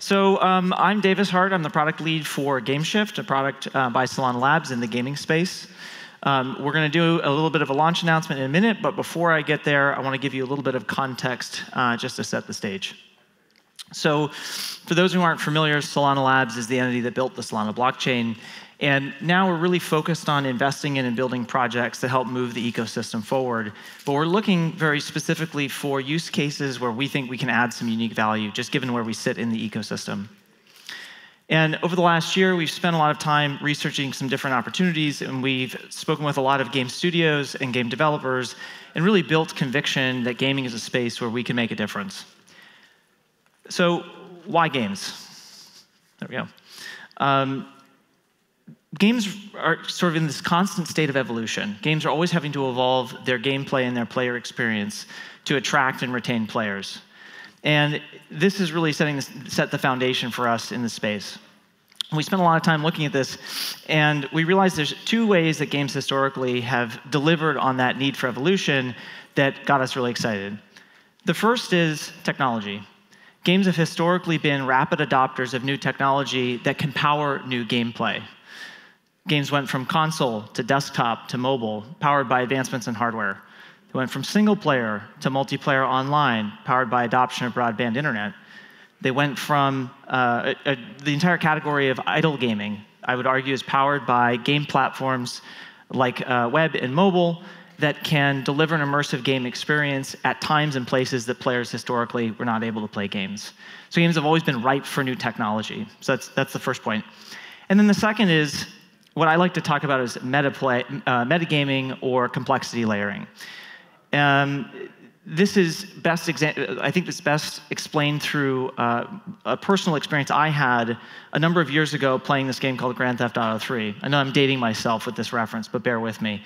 So um, I'm Davis Hart. I'm the product lead for GameShift, a product uh, by Solana Labs in the gaming space. Um, we're going to do a little bit of a launch announcement in a minute, but before I get there, I want to give you a little bit of context uh, just to set the stage. So, for those who aren't familiar, Solana Labs is the entity that built the Solana blockchain. And now we're really focused on investing in and building projects to help move the ecosystem forward. But we're looking very specifically for use cases where we think we can add some unique value, just given where we sit in the ecosystem. And over the last year, we've spent a lot of time researching some different opportunities, and we've spoken with a lot of game studios and game developers, and really built conviction that gaming is a space where we can make a difference. So, why games? There we go. Um, games are sort of in this constant state of evolution. Games are always having to evolve their gameplay and their player experience to attract and retain players. And this is really setting this, set the foundation for us in the space. We spent a lot of time looking at this, and we realized there's two ways that games historically have delivered on that need for evolution that got us really excited. The first is technology. Games have historically been rapid adopters of new technology that can power new gameplay. Games went from console to desktop to mobile, powered by advancements in hardware. They went from single player to multiplayer online, powered by adoption of broadband internet. They went from uh, a, a, the entire category of idle gaming, I would argue, is powered by game platforms like uh, web and mobile that can deliver an immersive game experience at times and places that players historically were not able to play games. So games have always been ripe for new technology. So that's, that's the first point. And then the second is what I like to talk about is meta play, uh, metagaming or complexity layering. Um, this is best exa- I think this best explained through uh, a personal experience I had a number of years ago playing this game called Grand Theft Auto 3. I know I'm dating myself with this reference, but bear with me.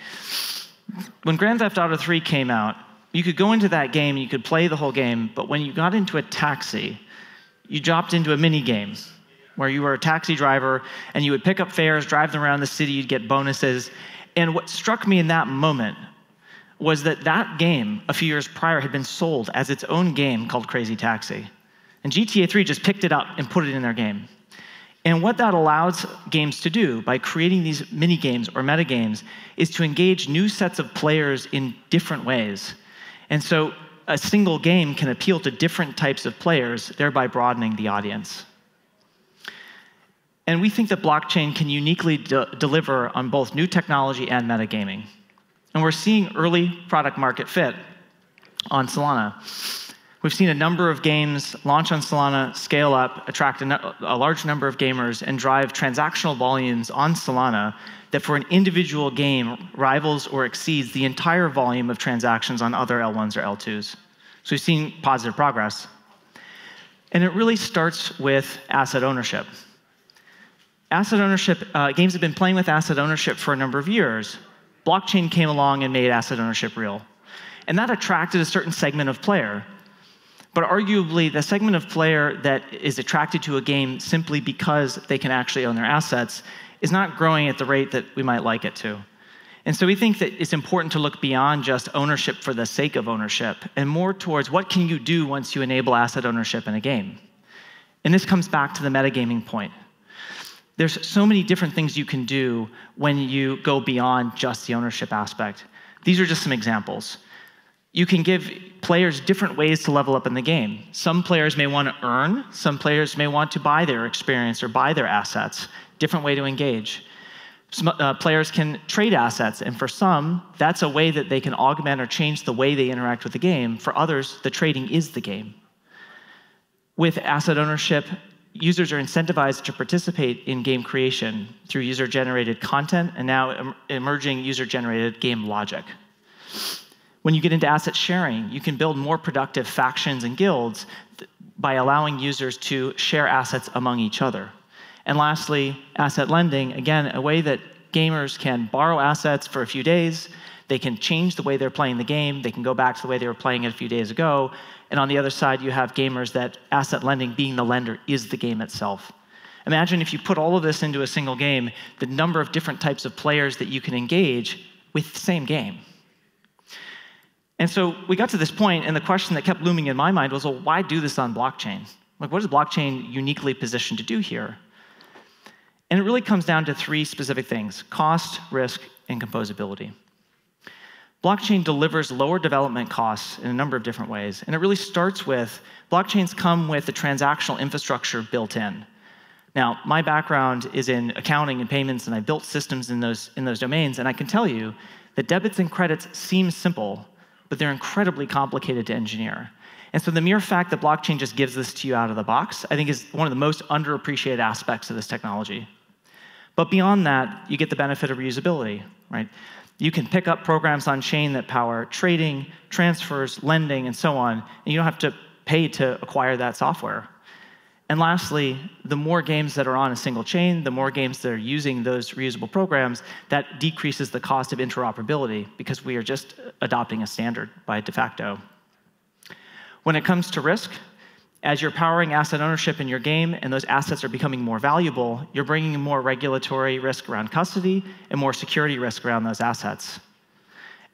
When Grand Theft Auto 3 came out, you could go into that game and you could play the whole game, but when you got into a taxi, you dropped into a mini game where you were a taxi driver and you would pick up fares, drive them around the city, you'd get bonuses. And what struck me in that moment was that that game a few years prior had been sold as its own game called Crazy Taxi. And GTA 3 just picked it up and put it in their game. And what that allows games to do by creating these mini games or meta games is to engage new sets of players in different ways. And so a single game can appeal to different types of players, thereby broadening the audience. And we think that blockchain can uniquely de deliver on both new technology and metagaming. And we're seeing early product market fit on Solana. We've seen a number of games launch on Solana, scale up, attract a, a, large number of gamers, and drive transactional volumes on Solana that for an individual game rivals or exceeds the entire volume of transactions on other L1s or L2s. So we've seen positive progress. And it really starts with asset ownership asset ownership, uh, games have been playing with asset ownership for a number of years. Blockchain came along and made asset ownership real. And that attracted a certain segment of player. But arguably, the segment of player that is attracted to a game simply because they can actually own their assets is not growing at the rate that we might like it to. And so we think that it's important to look beyond just ownership for the sake of ownership and more towards what can you do once you enable asset ownership in a game. And this comes back to the metagaming point. There's so many different things you can do when you go beyond just the ownership aspect. These are just some examples. You can give players different ways to level up in the game. Some players may want to earn, some players may want to buy their experience or buy their assets. Different way to engage. Some, uh, players can trade assets, and for some, that's a way that they can augment or change the way they interact with the game. For others, the trading is the game. With asset ownership, users are incentivized to participate in game creation through user generated content and now em emerging user generated game logic. When you get into asset sharing, you can build more productive factions and guilds by allowing users to share assets among each other. And lastly, asset lending, again, a way that gamers can borrow assets for a few days, they can change the way they're playing the game, they can go back to the way they were playing it a few days ago, and on the other side, you have gamers that asset lending, being the lender, is the game itself. Imagine if you put all of this into a single game, the number of different types of players that you can engage with the same game. And so we got to this point, and the question that kept looming in my mind was well, why do this on blockchain? Like, what is blockchain uniquely positioned to do here? And it really comes down to three specific things cost, risk, and composability. Blockchain delivers lower development costs in a number of different ways. And it really starts with blockchains come with the transactional infrastructure built in. Now, my background is in accounting and payments, and I built systems in those, in those domains, and I can tell you that debits and credits seem simple, but they're incredibly complicated to engineer. And so the mere fact that blockchain just gives this to you out of the box, I think is one of the most underappreciated aspects of this technology. But beyond that, you get the benefit of reusability, right? You can pick up programs on chain that power trading, transfers, lending, and so on, and you don't have to pay to acquire that software. And lastly, the more games that are on a single chain, the more games that are using those reusable programs, that decreases the cost of interoperability because we are just adopting a standard by de facto. When it comes to risk, as you're powering asset ownership in your game and those assets are becoming more valuable, you're bringing more regulatory risk around custody and more security risk around those assets.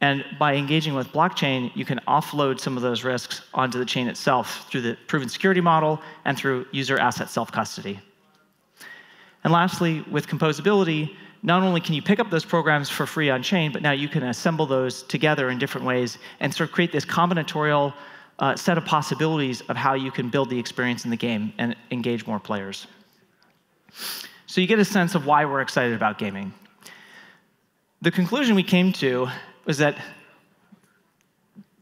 And by engaging with blockchain, you can offload some of those risks onto the chain itself through the proven security model and through user asset self custody. And lastly, with composability, not only can you pick up those programs for free on chain, but now you can assemble those together in different ways and sort of create this combinatorial uh, set of possibilities of how you can build the experience in the game and engage more players. So you get a sense of why we're excited about gaming. The conclusion we came to was that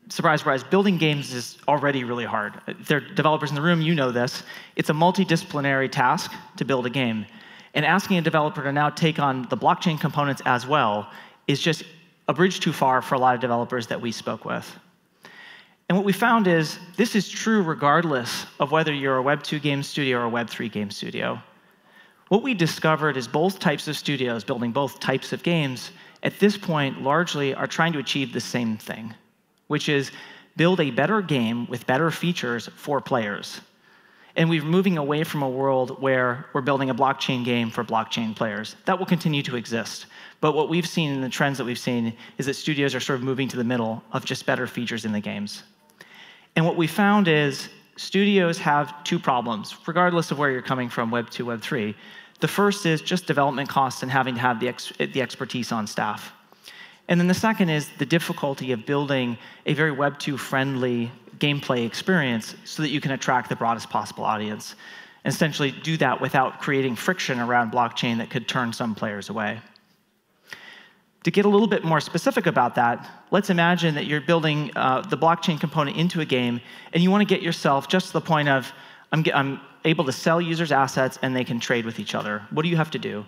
surprise, surprise, building games is already really hard. There are developers in the room, you know this. It's a multidisciplinary task to build a game. And asking a developer to now take on the blockchain components as well is just a bridge too far for a lot of developers that we spoke with. And what we found is this is true regardless of whether you're a Web 2 game studio or a Web 3 game studio. What we discovered is both types of studios building both types of games at this point largely are trying to achieve the same thing, which is build a better game with better features for players. And we're moving away from a world where we're building a blockchain game for blockchain players. That will continue to exist. But what we've seen in the trends that we've seen is that studios are sort of moving to the middle of just better features in the games. And what we found is studios have two problems, regardless of where you're coming from, Web 2, Web 3. The first is just development costs and having to have the, ex the expertise on staff. And then the second is the difficulty of building a very Web 2 friendly gameplay experience so that you can attract the broadest possible audience. And essentially do that without creating friction around blockchain that could turn some players away. To get a little bit more specific about that, let's imagine that you're building uh, the blockchain component into a game and you want to get yourself just to the point of, I'm, I'm able to sell users assets and they can trade with each other. What do you have to do?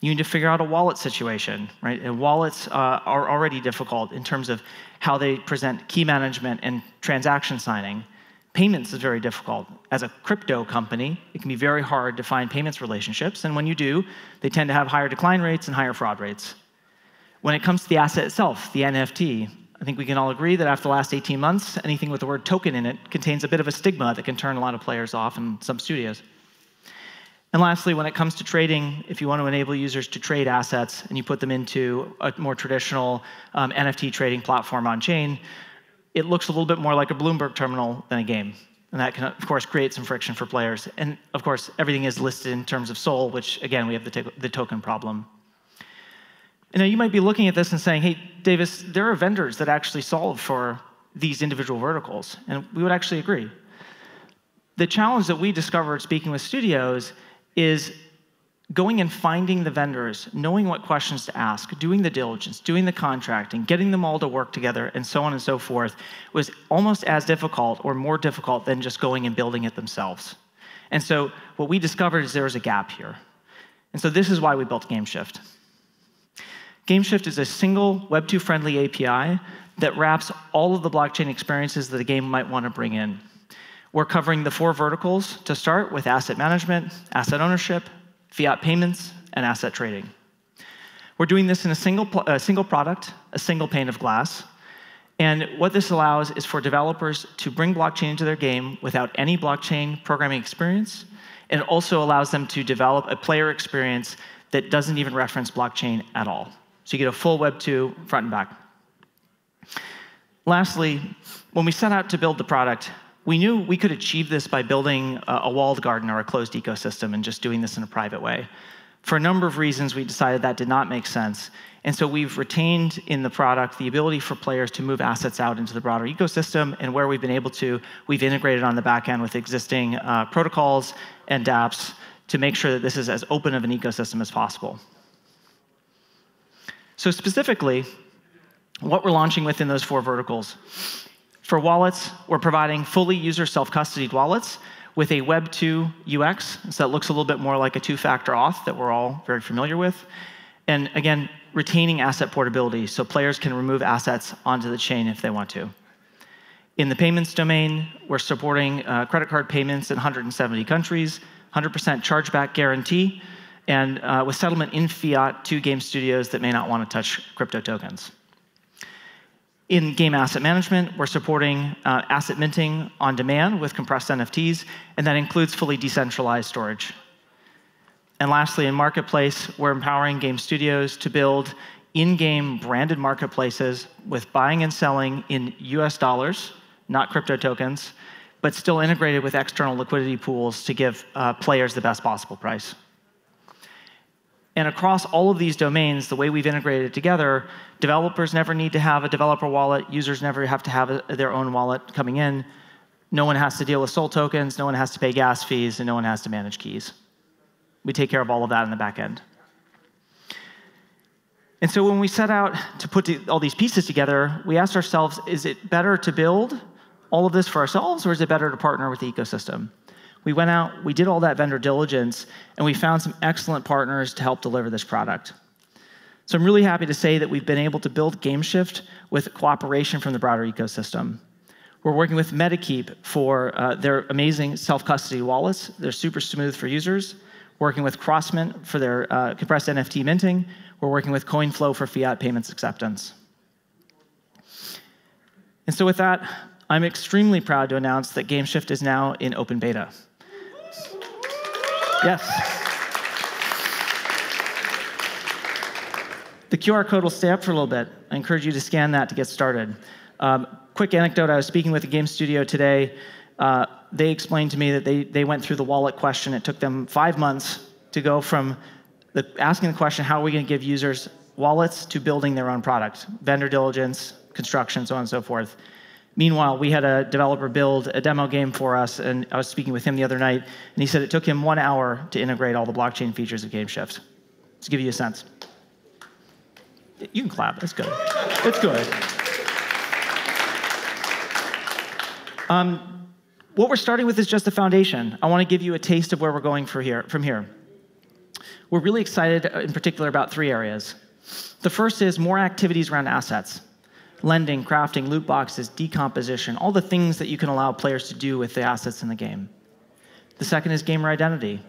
You need to figure out a wallet situation, right? And wallets uh, are already difficult in terms of how they present key management and transaction signing. Payments is very difficult. As a crypto company, it can be very hard to find payments relationships, and when you do, they tend to have higher decline rates and higher fraud rates. When it comes to the asset itself, the NFT, I think we can all agree that after the last 18 months, anything with the word token in it contains a bit of a stigma that can turn a lot of players off in some studios. And lastly, when it comes to trading, if you want to enable users to trade assets and you put them into a more traditional um, NFT trading platform on chain, it looks a little bit more like a Bloomberg terminal than a game. And that can, of course, create some friction for players. And of course, everything is listed in terms of SOL, which again, we have the, the token problem. You know, you might be looking at this and saying, hey, Davis, there are vendors that actually solve for these individual verticals. And we would actually agree. The challenge that we discovered speaking with studios is going and finding the vendors, knowing what questions to ask, doing the diligence, doing the contracting, getting them all to work together, and so on and so forth, was almost as difficult or more difficult than just going and building it themselves. And so what we discovered is there was a gap here. And so this is why we built GameShift. GameShift is a single Web2 friendly API that wraps all of the blockchain experiences that a game might want to bring in. We're covering the four verticals to start with asset management, asset ownership, fiat payments, and asset trading. We're doing this in a single, a single product, a single pane of glass. And what this allows is for developers to bring blockchain into their game without any blockchain programming experience. And it also allows them to develop a player experience that doesn't even reference blockchain at all. So you get a full Web 2 front and back. Lastly, when we set out to build the product, We knew we could achieve this by building a, walled garden or a closed ecosystem and just doing this in a private way. For a number of reasons, we decided that did not make sense. And so we've retained in the product the ability for players to move assets out into the broader ecosystem. And where we've been able to, we've integrated on the back end with existing uh, protocols and dApps to make sure that this is as open of an ecosystem as possible. So specifically, what we're launching within those four verticals. For wallets, we're providing fully user self-custodied wallets with a Web 2 UX, so that looks a little bit more like a two-factor auth that we're all very familiar with. And again, retaining asset portability, so players can remove assets onto the chain if they want to. In the payments domain, we're supporting uh, credit card payments in 170 countries, 100% chargeback guarantee, and uh, with settlement in fiat to game studios that may not want to touch crypto tokens. In game asset management, we're supporting uh, asset minting on demand with compressed NFTs, and that includes fully decentralized storage. And lastly, in marketplace, we're empowering game studios to build in-game branded marketplaces with buying and selling in US dollars, not crypto tokens, but still integrated with external liquidity pools to give uh, players the best possible price. And across all of these domains, the way we've integrated it together, developers never need to have a developer wallet, users never have to have a, their own wallet coming in. No one has to deal with SOL tokens, no one has to pay gas fees, and no one has to manage keys. We take care of all of that in the back end. And so when we set out to put all these pieces together, we asked ourselves, is it better to build all of this for ourselves, or is it better to partner with the ecosystem? We went out, we did all that vendor diligence, and we found some excellent partners to help deliver this product. So I'm really happy to say that we've been able to build GameShift with cooperation from the broader ecosystem. We're working with Metakeep for uh, their amazing self-custody wallets. They're super smooth for users. Working with Crossmint for their uh, compressed NFT minting. We're working with CoinFlow for fiat payments acceptance. And so with that, I'm extremely proud to announce that GameShift is now in open beta. Yes. The QR code will stay up for a little bit. I encourage you to scan that to get started. Um, quick anecdote I was speaking with a game studio today. Uh, they explained to me that they, they went through the wallet question. It took them five months to go from the, asking the question, how are we going to give users wallets, to building their own product, vendor diligence, construction, so on and so forth. Meanwhile, we had a developer build a demo game for us, and I was speaking with him the other night, and he said it took him one hour to integrate all the blockchain features of GameShift. To give you a sense. You can clap, it's good. It's good. Um, what we're starting with is just the foundation. I want to give you a taste of where we're going here, from here. We're really excited in particular about three areas. The first is more activities around assets lending, crafting, loot boxes, decomposition, all the things that you can allow players to do with the assets in the game. The second is gamer identity.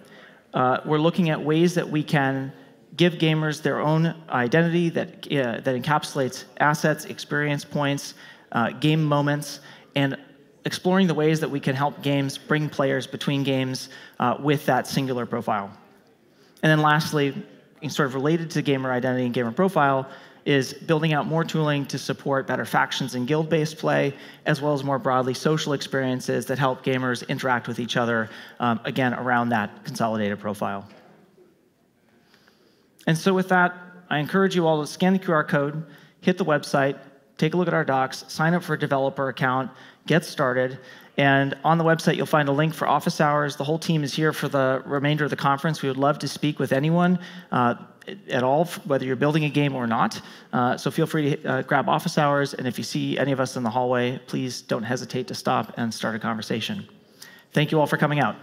Uh, we're looking at ways that we can give gamers their own identity that, uh, that encapsulates assets, experience points, uh, game moments, and exploring the ways that we can help games bring players between games uh, with that singular profile. And then lastly, sort of related to gamer identity and gamer profile, is building out more tooling to support better factions and guild-based play, as well as more broadly social experiences that help gamers interact with each other, um, again, around that consolidated profile. And so with that, I encourage you all to scan the QR code, hit the website, take a look at our docs, sign up for a developer account, get started, and on the website, you'll find a link for office hours. The whole team is here for the remainder of the conference. We would love to speak with anyone. Uh, at all, whether you're building a game or not. Uh, so feel free to uh, grab office hours, and if you see any of us in the hallway, please don't hesitate to stop and start a conversation. Thank you all for coming out.